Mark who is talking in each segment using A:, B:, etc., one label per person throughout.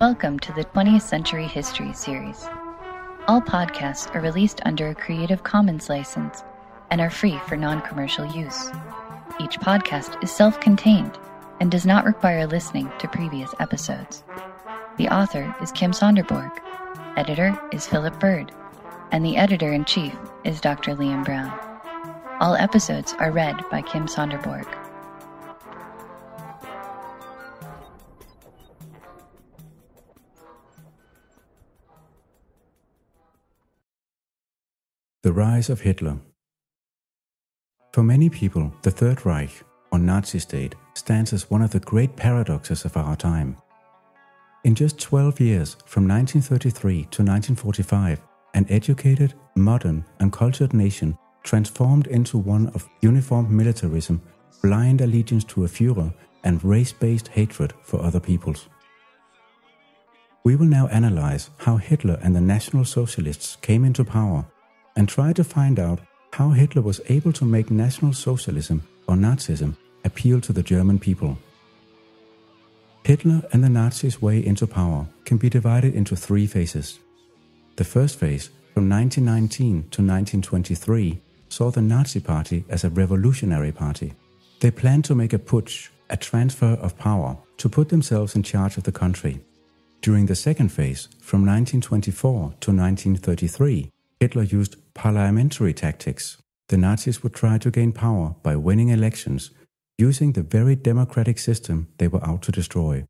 A: Welcome to the 20th Century History series. All podcasts are released under a Creative Commons license and are free for non commercial use. Each podcast is self contained and does not require listening to previous episodes. The author is Kim Sonderborg, editor is Philip Bird, and the editor in chief is Dr. Liam Brown. All episodes are read by Kim Sonderborg.
B: The Rise of Hitler. For many people, the Third Reich, or Nazi state, stands as one of the great paradoxes of our time. In just 12 years, from 1933 to 1945, an educated, modern, and cultured nation transformed into one of uniformed militarism, blind allegiance to a Führer, and race based hatred for other peoples. We will now analyze how Hitler and the National Socialists came into power and try to find out how Hitler was able to make National Socialism or Nazism appeal to the German people. Hitler and the Nazis' way into power can be divided into three phases. The first phase, from 1919 to 1923, saw the Nazi Party as a revolutionary party. They planned to make a putsch, a transfer of power, to put themselves in charge of the country. During the second phase, from 1924 to 1933, Hitler used parliamentary tactics. The Nazis would try to gain power by winning elections using the very democratic system they were out to destroy.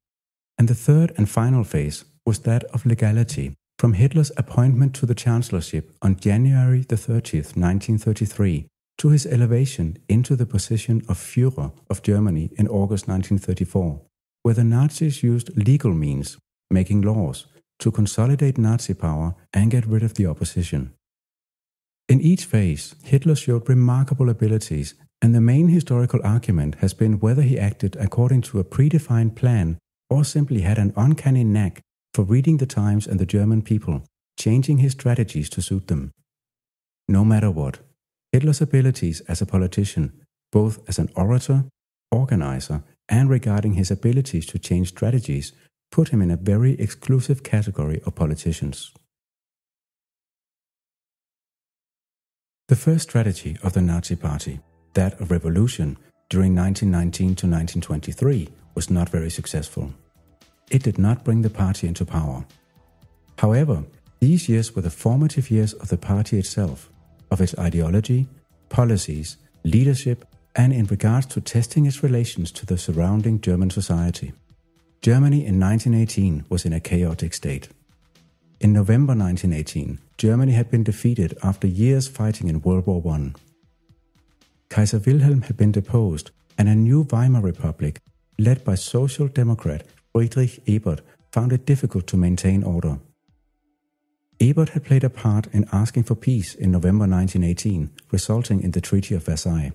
B: And the third and final phase was that of legality. From Hitler's appointment to the chancellorship on January the 30th, 1933, to his elevation into the position of Führer of Germany in August 1934, where the Nazis used legal means, making laws, to consolidate Nazi power and get rid of the opposition. In each phase, Hitler showed remarkable abilities, and the main historical argument has been whether he acted according to a predefined plan or simply had an uncanny knack for reading the times and the German people, changing his strategies to suit them. No matter what, Hitler's abilities as a politician, both as an orator, organizer, and regarding his abilities to change strategies, put him in a very exclusive category of politicians. The first strategy of the Nazi Party, that of revolution, during 1919 to 1923 was not very successful. It did not bring the party into power. However, these years were the formative years of the party itself, of its ideology, policies, leadership, and in regards to testing its relations to the surrounding German society. Germany in 1918 was in a chaotic state. In November 1918, Germany had been defeated after years fighting in World War I. Kaiser Wilhelm had been deposed, and a new Weimar Republic, led by Social Democrat Friedrich Ebert, found it difficult to maintain order. Ebert had played a part in asking for peace in November 1918, resulting in the Treaty of Versailles.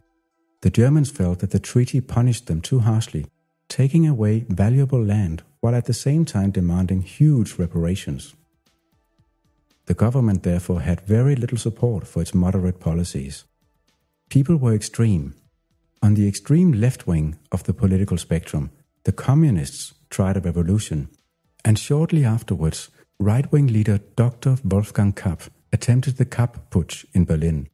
B: The Germans felt that the treaty punished them too harshly, taking away valuable land while at the same time demanding huge reparations. The government therefore had very little support for its moderate policies. People were extreme. On the extreme left wing of the political spectrum, the communists tried a revolution, and shortly afterwards, right wing leader Dr. Wolfgang Kapp attempted the Kapp Putsch in Berlin.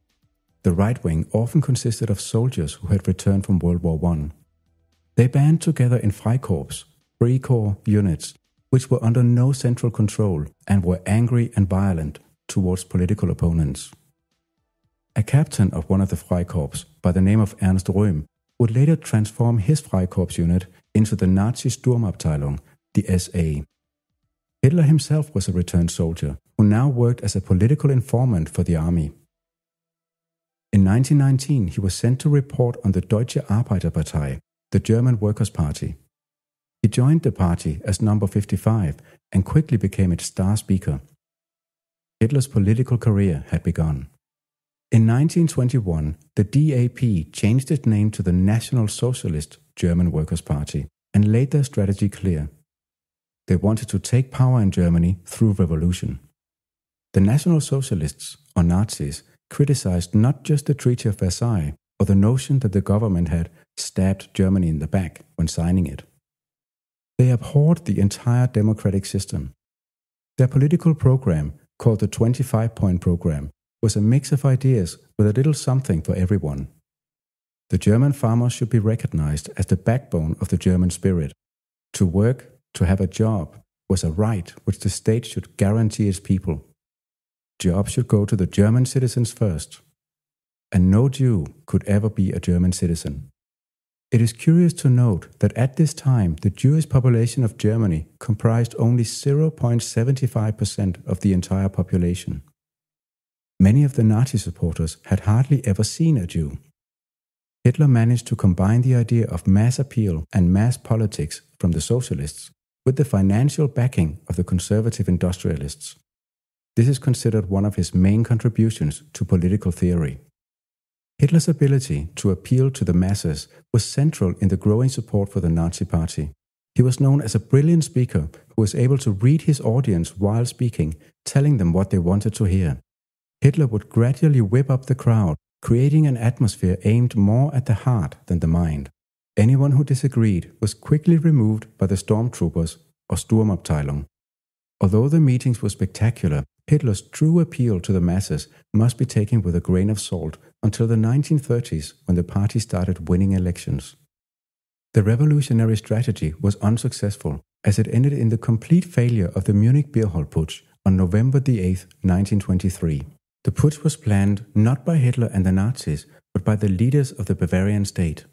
B: The right wing often consisted of soldiers who had returned from World War I. They band together in Freikorps, Free Corps units which were under no central control and were angry and violent towards political opponents. A captain of one of the Freikorps by the name of Ernst Röhm would later transform his Freikorps unit into the Nazi Sturmabteilung, the SA. Hitler himself was a returned soldier who now worked as a political informant for the army. In 1919, he was sent to report on the Deutsche Arbeiterpartei, the German Workers' Party, he joined the party as number 55 and quickly became its star speaker. Hitler's political career had begun. In 1921, the DAP changed its name to the National Socialist German Workers' Party and laid their strategy clear. They wanted to take power in Germany through revolution. The National Socialists, or Nazis, criticized not just the Treaty of Versailles or the notion that the government had stabbed Germany in the back when signing it. They abhorred the entire democratic system. Their political program, called the 25 point program, was a mix of ideas with a little something for everyone. The German farmers should be recognized as the backbone of the German spirit. To work, to have a job, was a right which the state should guarantee its people. Jobs should go to the German citizens first. And no Jew could ever be a German citizen. It is curious to note that at this time the Jewish population of Germany comprised only 0.75% of the entire population. Many of the Nazi supporters had hardly ever seen a Jew. Hitler managed to combine the idea of mass appeal and mass politics from the socialists with the financial backing of the conservative industrialists. This is considered one of his main contributions to political theory. Hitler's ability to appeal to the masses was central in the growing support for the Nazi Party. He was known as a brilliant speaker who was able to read his audience while speaking, telling them what they wanted to hear. Hitler would gradually whip up the crowd, creating an atmosphere aimed more at the heart than the mind. Anyone who disagreed was quickly removed by the stormtroopers or Sturmabteilung. Although the meetings were spectacular, Hitler's true appeal to the masses must be taken with a grain of salt until the 1930s when the party started winning elections. The revolutionary strategy was unsuccessful as it ended in the complete failure of the Munich beer hall putsch on November 8, 1923. The putsch was planned not by Hitler and the Nazis, but by the leaders of the Bavarian state.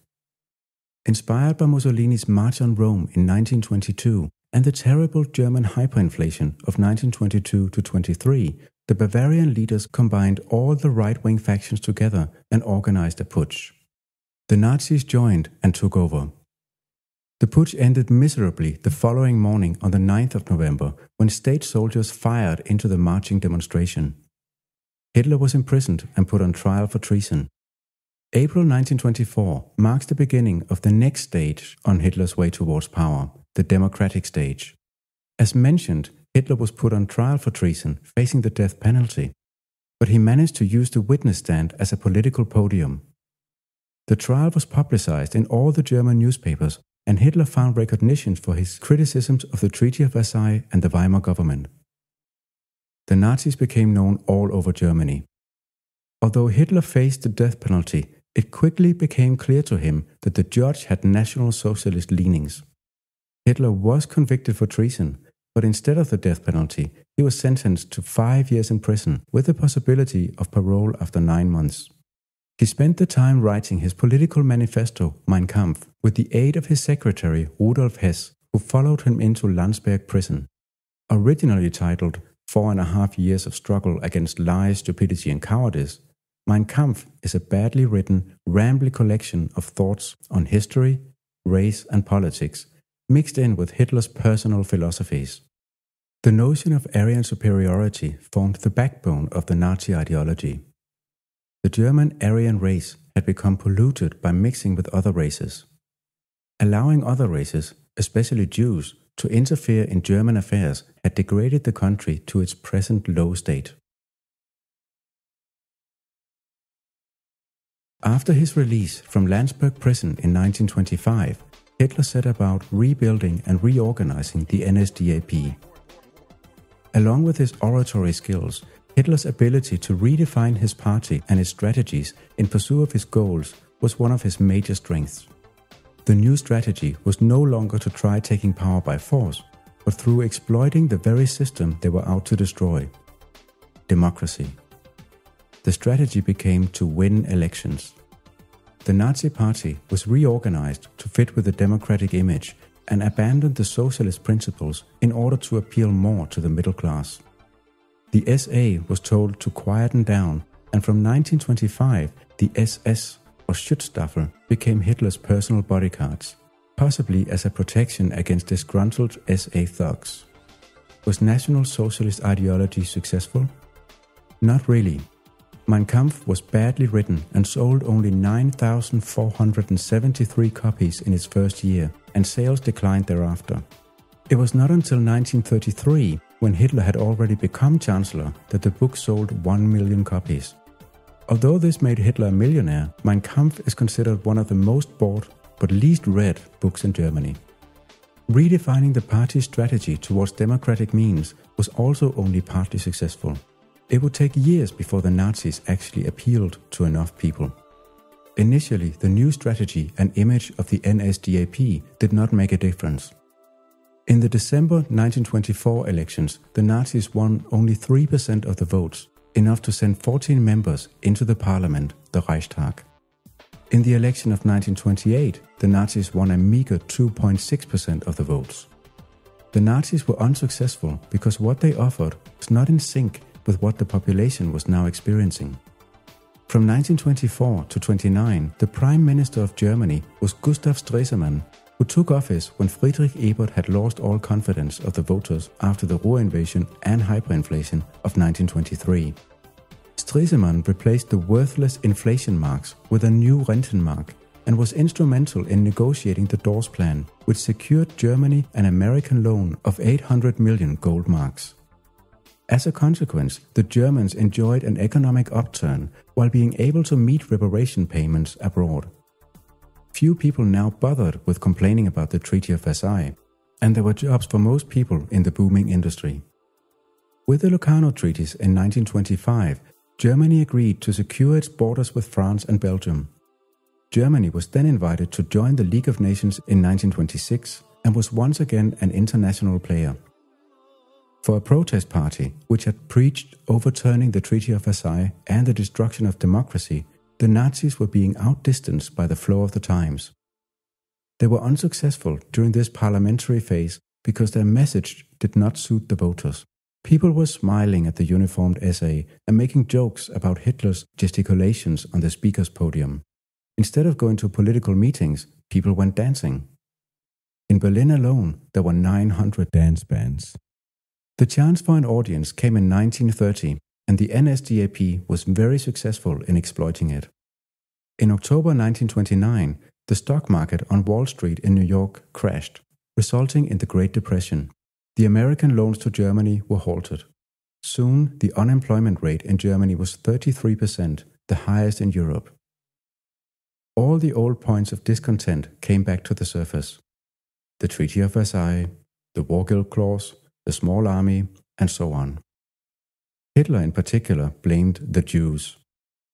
B: Inspired by Mussolini's March on Rome in 1922 and the terrible German hyperinflation of 1922 to 23, the Bavarian leaders combined all the right wing factions together and organized a putsch. The Nazis joined and took over. The putsch ended miserably the following morning on the 9th of November when state soldiers fired into the marching demonstration. Hitler was imprisoned and put on trial for treason. April 1924 marks the beginning of the next stage on Hitler's way towards power, the democratic stage. As mentioned, Hitler was put on trial for treason, facing the death penalty, but he managed to use the witness stand as a political podium. The trial was publicized in all the German newspapers, and Hitler found recognition for his criticisms of the Treaty of Versailles and the Weimar government. The Nazis became known all over Germany. Although Hitler faced the death penalty, it quickly became clear to him that the judge had National Socialist leanings. Hitler was convicted for treason, but instead of the death penalty, he was sentenced to five years in prison with the possibility of parole after nine months. He spent the time writing his political manifesto, Mein Kampf, with the aid of his secretary, Rudolf Hess, who followed him into Landsberg prison. Originally titled Four and a Half Years of Struggle Against Lies, Stupidity, and Cowardice, Mein Kampf is a badly written, rambly collection of thoughts on history, race, and politics mixed in with Hitler's personal philosophies. The notion of Aryan superiority formed the backbone of the Nazi ideology. The German Aryan race had become polluted by mixing with other races. Allowing other races, especially Jews, to interfere in German affairs had degraded the country to its present low state. After his release from Landsberg prison in 1925, Hitler set about rebuilding and reorganizing the NSDAP. Along with his oratory skills, Hitler's ability to redefine his party and his strategies in pursuit of his goals was one of his major strengths. The new strategy was no longer to try taking power by force, but through exploiting the very system they were out to destroy democracy. The strategy became to win elections. The Nazi Party was reorganized to fit with the democratic image and abandoned the socialist principles in order to appeal more to the middle class. The SA was told to quieten down, and from 1925, the SS or Schutzstaffel became Hitler's personal bodyguards, possibly as a protection against disgruntled SA thugs. Was National Socialist ideology successful? Not really. Mein Kampf was badly written and sold only 9,473 copies in its first year, and sales declined thereafter. It was not until 1933, when Hitler had already become Chancellor, that the book sold 1 million copies. Although this made Hitler a millionaire, Mein Kampf is considered one of the most bought but least read books in Germany. Redefining the party's strategy towards democratic means was also only partly successful. It would take years before the Nazis actually appealed to enough people. Initially, the new strategy and image of the NSDAP did not make a difference. In the December 1924 elections, the Nazis won only 3% of the votes, enough to send 14 members into the parliament, the Reichstag. In the election of 1928, the Nazis won a meager 2.6% of the votes. The Nazis were unsuccessful because what they offered was not in sync with what the population was now experiencing. From 1924 to 29, the Prime Minister of Germany was Gustav Stresemann, who took office when Friedrich Ebert had lost all confidence of the voters after the Ruhr invasion and hyperinflation of 1923. Stresemann replaced the worthless inflation marks with a new Rentenmark and was instrumental in negotiating the Dawes Plan, which secured Germany an American loan of 800 million gold marks. As a consequence, the Germans enjoyed an economic upturn while being able to meet reparation payments abroad. Few people now bothered with complaining about the Treaty of Versailles, and there were jobs for most people in the booming industry. With the Locarno treaties in 1925, Germany agreed to secure its borders with France and Belgium. Germany was then invited to join the League of Nations in 1926 and was once again an international player. For a protest party which had preached overturning the Treaty of Versailles and the destruction of democracy, the Nazis were being outdistanced by the flow of the times. They were unsuccessful during this parliamentary phase because their message did not suit the voters. People were smiling at the uniformed SA and making jokes about Hitler's gesticulations on the speaker's podium. Instead of going to political meetings, people went dancing. In Berlin alone, there were 900 dance bands. The chance for an audience came in 1930 and the NSDAP was very successful in exploiting it. In October 1929, the stock market on Wall Street in New York crashed, resulting in the Great Depression. The American loans to Germany were halted. Soon, the unemployment rate in Germany was 33%, the highest in Europe. All the old points of discontent came back to the surface. The Treaty of Versailles, the War Guilt Clause, the small army, and so on. Hitler, in particular, blamed the Jews.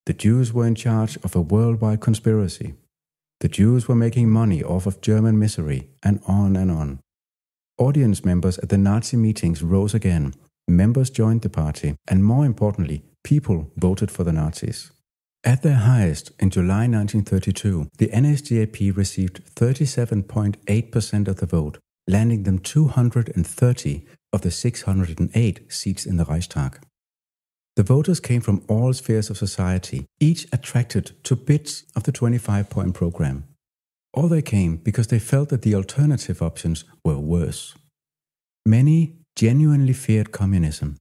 B: The Jews were in charge of a worldwide conspiracy. The Jews were making money off of German misery, and on and on. Audience members at the Nazi meetings rose again, members joined the party, and more importantly, people voted for the Nazis. At their highest, in July 1932, the NSDAP received 37.8% of the vote, landing them 230 of the 608 seats in the Reichstag. The voters came from all spheres of society, each attracted to bits of the 25 point program. Or they came because they felt that the alternative options were worse. Many genuinely feared communism.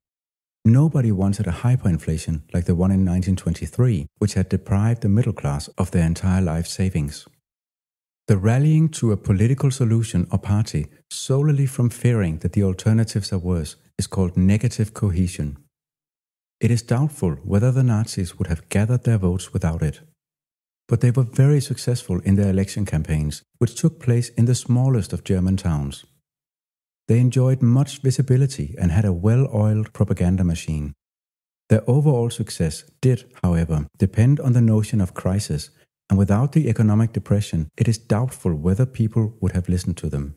B: Nobody wanted a hyperinflation like the one in 1923, which had deprived the middle class of their entire life savings. The rallying to a political solution or party solely from fearing that the alternatives are worse is called negative cohesion. It is doubtful whether the Nazis would have gathered their votes without it. But they were very successful in their election campaigns, which took place in the smallest of German towns. They enjoyed much visibility and had a well oiled propaganda machine. Their overall success did, however, depend on the notion of crisis, and without the economic depression, it is doubtful whether people would have listened to them.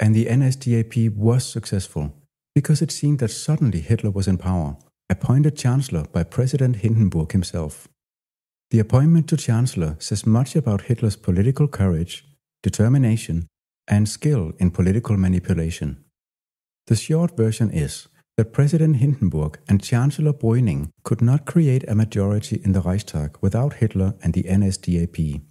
B: And the NSDAP was successful because it seemed that suddenly Hitler was in power appointed Chancellor by President Hindenburg himself. The appointment to Chancellor says much about Hitler's political courage, determination, and skill in political manipulation. The short version is that President Hindenburg and Chancellor Brüning could not create a majority in the Reichstag without Hitler and the NSDAP.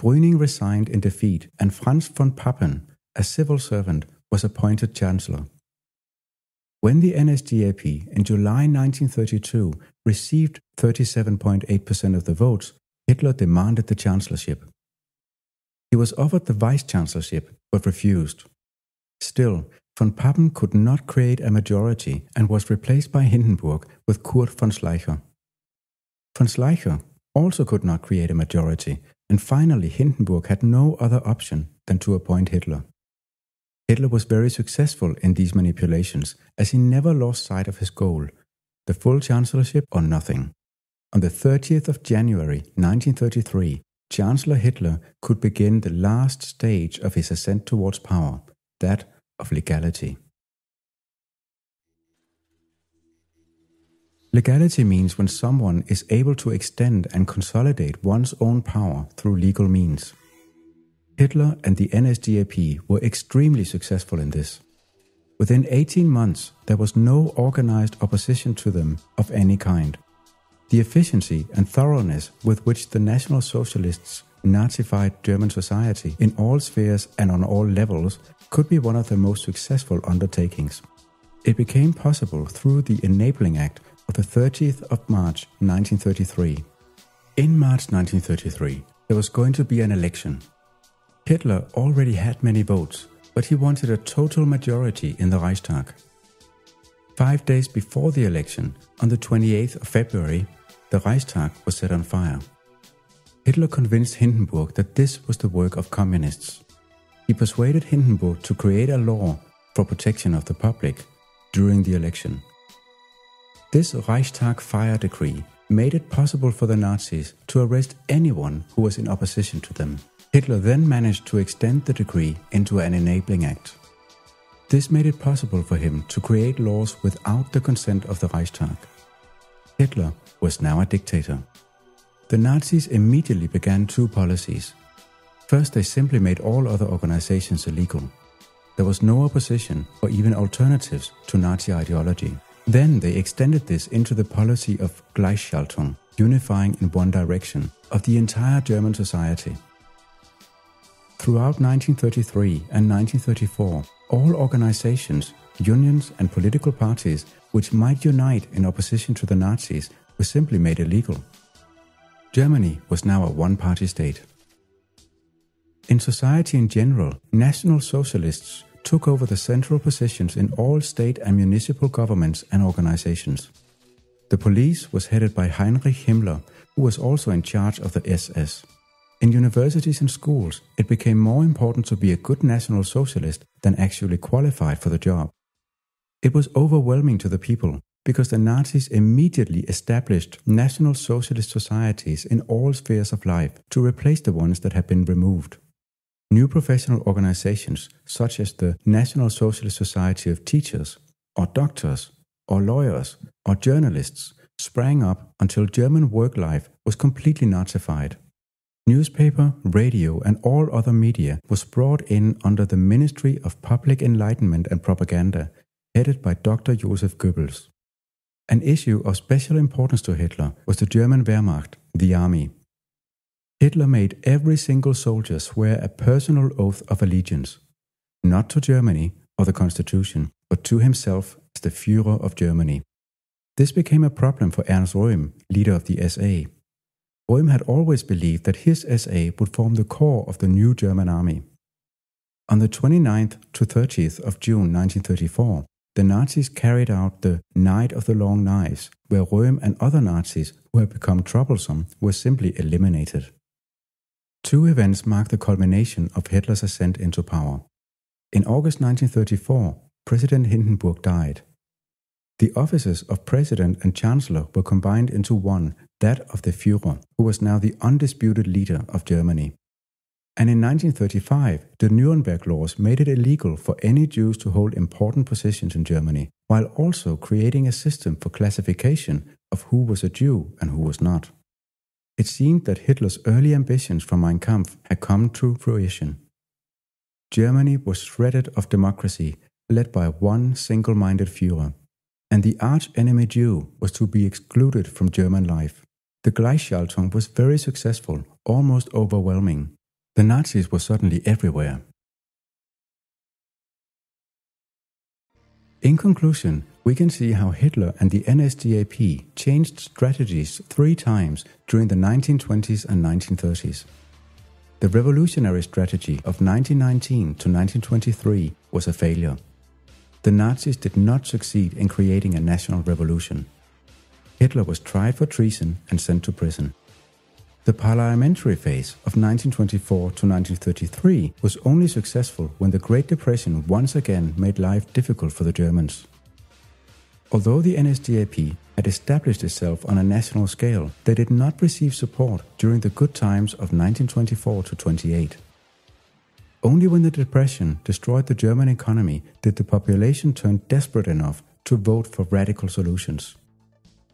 B: Brüning resigned in defeat, and Franz von Papen, a civil servant, was appointed Chancellor. When the NSDAP in July 1932 received 37.8% of the votes, Hitler demanded the chancellorship. He was offered the vice chancellorship but refused. Still, von Papen could not create a majority and was replaced by Hindenburg with Kurt von Schleicher. Von Schleicher also could not create a majority, and finally Hindenburg had no other option than to appoint Hitler. Hitler was very successful in these manipulations as he never lost sight of his goal the full chancellorship or nothing. On the 30th of January 1933, Chancellor Hitler could begin the last stage of his ascent towards power, that of legality. Legality means when someone is able to extend and consolidate one's own power through legal means. Hitler and the NSDAP were extremely successful in this. Within 18 months, there was no organized opposition to them of any kind. The efficiency and thoroughness with which the National Socialists Nazified German society in all spheres and on all levels could be one of their most successful undertakings. It became possible through the Enabling Act of the 30th of March 1933. In March 1933, there was going to be an election. Hitler already had many votes, but he wanted a total majority in the Reichstag. Five days before the election, on the 28th of February, the Reichstag was set on fire. Hitler convinced Hindenburg that this was the work of communists. He persuaded Hindenburg to create a law for protection of the public during the election. This Reichstag fire decree made it possible for the Nazis to arrest anyone who was in opposition to them. Hitler then managed to extend the decree into an enabling act. This made it possible for him to create laws without the consent of the Reichstag. Hitler was now a dictator. The Nazis immediately began two policies. First, they simply made all other organizations illegal. There was no opposition or even alternatives to Nazi ideology. Then they extended this into the policy of Gleichschaltung, unifying in one direction, of the entire German society. Throughout 1933 and 1934, all organizations, unions, and political parties which might unite in opposition to the Nazis were simply made illegal. Germany was now a one party state. In society in general, National Socialists took over the central positions in all state and municipal governments and organizations. The police was headed by Heinrich Himmler, who was also in charge of the SS. In universities and schools, it became more important to be a good National Socialist than actually qualified for the job. It was overwhelming to the people because the Nazis immediately established National Socialist societies in all spheres of life to replace the ones that had been removed. New professional organizations, such as the National Socialist Society of Teachers, or doctors, or lawyers, or journalists, sprang up until German work life was completely Nazified. Newspaper, radio, and all other media was brought in under the Ministry of Public Enlightenment and Propaganda, headed by Dr. Joseph Goebbels. An issue of special importance to Hitler was the German Wehrmacht, the army. Hitler made every single soldier swear a personal oath of allegiance, not to Germany or the Constitution, but to himself as the Führer of Germany. This became a problem for Ernst Röhm, leader of the SA. Röhm had always believed that his SA would form the core of the new German army. On the 29th to 30th of June 1934, the Nazis carried out the Night of the Long Knives, where Röhm and other Nazis who had become troublesome were simply eliminated. Two events marked the culmination of Hitler's ascent into power. In August 1934, President Hindenburg died. The offices of President and Chancellor were combined into one, that of the Führer, who was now the undisputed leader of Germany. And in 1935, the Nuremberg laws made it illegal for any Jews to hold important positions in Germany, while also creating a system for classification of who was a Jew and who was not. It seemed that Hitler's early ambitions for Mein Kampf had come to fruition. Germany was shredded of democracy, led by one single minded Führer, and the arch enemy Jew was to be excluded from German life. The Gleichschaltung was very successful, almost overwhelming. The Nazis were suddenly everywhere. In conclusion, we can see how Hitler and the NSDAP changed strategies three times during the 1920s and 1930s. The revolutionary strategy of 1919 to 1923 was a failure. The Nazis did not succeed in creating a national revolution. Hitler was tried for treason and sent to prison. The parliamentary phase of 1924 to 1933 was only successful when the Great Depression once again made life difficult for the Germans. Although the NSDAP had established itself on a national scale, they did not receive support during the good times of 1924 to 28. Only when the Depression destroyed the German economy did the population turn desperate enough to vote for radical solutions.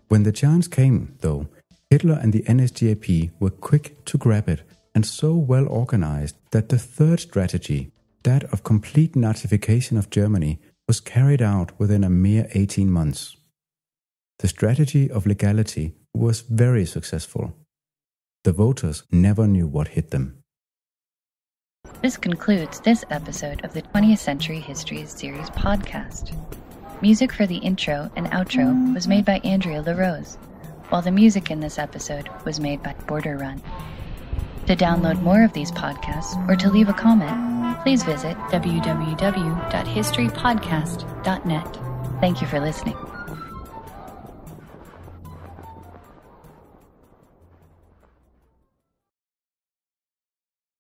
B: When the chance came, though, Hitler and the NSDAP were quick to grab it and so well organized that the third strategy, that of complete Nazification of Germany, was carried out within a mere 18 months. The strategy of legality was very successful. The voters never knew what hit them.
A: This concludes this episode of the 20th Century Histories Series podcast. Music for the intro and outro was made by Andrea LaRose while the music in this episode was made by Border Run. To download more of these podcasts or to leave a comment, please visit www.historypodcast.net. Thank you for listening.